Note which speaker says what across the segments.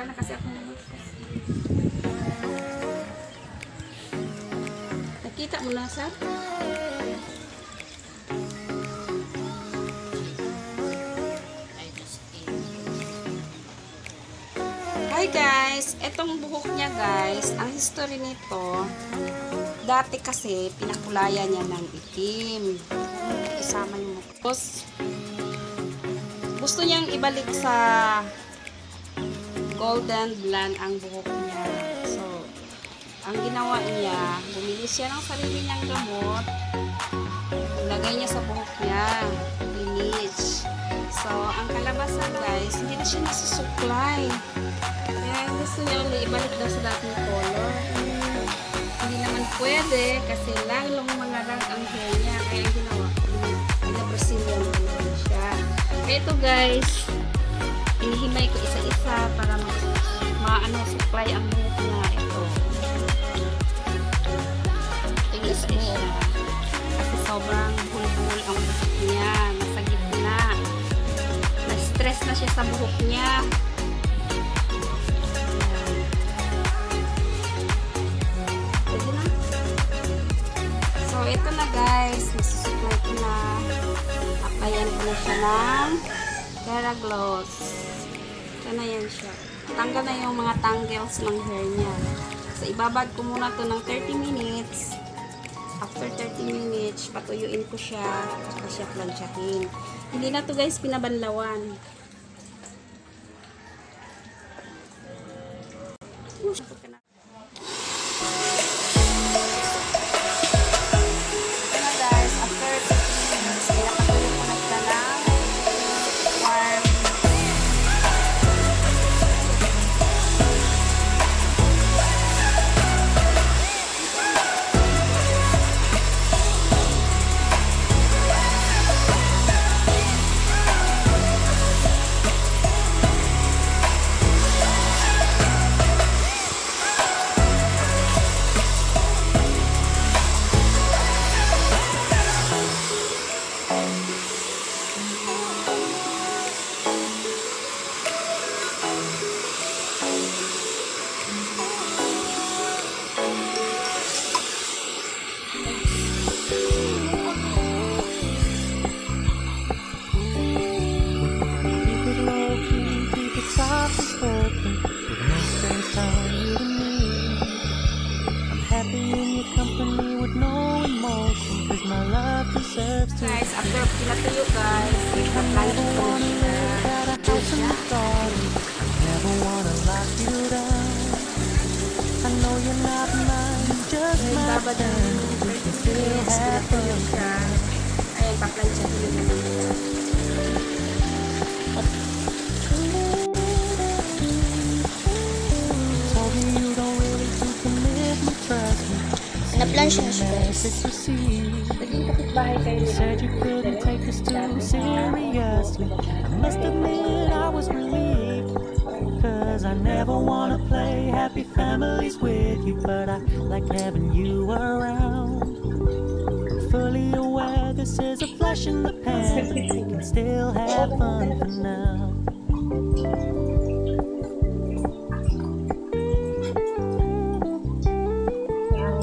Speaker 1: ka na kasi ako Nakita mo na, sir? Hi guys! Etong buhok niya guys, ang history nito, dati kasi pinakulayan niya ng itim. Isama niyo mo. Tapos, gusto niyang ibalik sa golden blonde ang buhok niya. So, ang ginawa niya, bumili siya ng sarili niyang gamot, lagay niya sa buhok niya, bleach. So, ang kalabasan guys, hindi na siya nasusuklay. Kaya gusto niya ibalik daw sa dating color. Hindi naman pwede kasi lalong mangarang ang hair niya. Kaya ginawa, nag-Brazilian naman siya. Kaya ito guys, inihimay isa-isa para ma maano supply ang buhok niya. Ito. Tingis mo. Kasi sobrang bulbul ang buhok niya. Nasa gitna. Na-stress na siya sa buhok niya. Na. So, ito na guys. Nasusupply ko na. Applyan ko na siya ng Terra Gloss. Ito na yan siya. Tanggal na yung mga tangles ng hair niya. So, ibabad ko muna to ng 30 minutes. After 30 minutes, patuyuin ko siya. Saka siya plansyahin. Hindi na to guys pinabanlawan.
Speaker 2: You to me. I'm happy in your company with no emotion. Cause my love deserves to
Speaker 1: Guys, after guys, ipaplancho ko na siya.
Speaker 2: Never wanna lock you down. I know you're not mine, just
Speaker 1: Ay,
Speaker 2: my friend.
Speaker 1: yung
Speaker 2: We
Speaker 1: 30
Speaker 2: can still have fun.
Speaker 1: Ayan, paplansyahin na
Speaker 3: Na-planche na siya.
Speaker 1: Naging
Speaker 2: said you couldn't take us too seriously. I must admit I was relieved. Cause I never wanna play happy families with you. But I like having you around. Fully aware this is a flash in the pan. We can still have fun for now.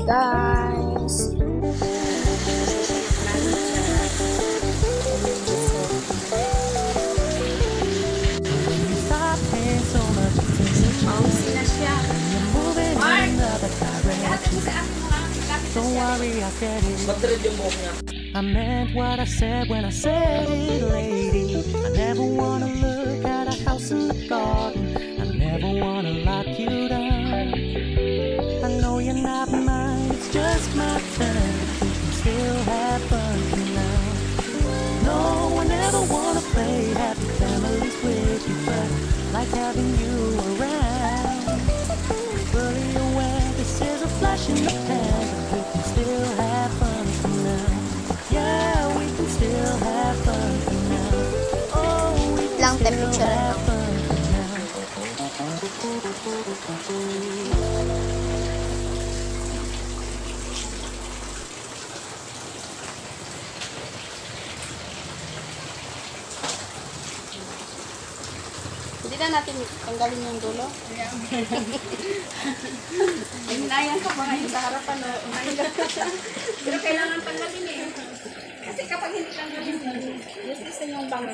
Speaker 1: Kapit
Speaker 2: Don't worry, I get it. I meant what I said when I said it, lady. I never wanna look at a house in the garden. I never wanna lock you It's just my turn still have fun now. No one ever wanna play happy families with you, but like having you around. Fully aware this is a flash in the pan, but we can still have fun now. Yeah, we can still have fun now. Oh, we can
Speaker 3: Long
Speaker 2: still have fun now.
Speaker 1: Kaya natin tanggalin yung dulo. Hinayan ka ba ngayon sa harapan? No? Pero kailangan tanggalin eh. Kasi kapag hindi tanggalin, useless na yung bango.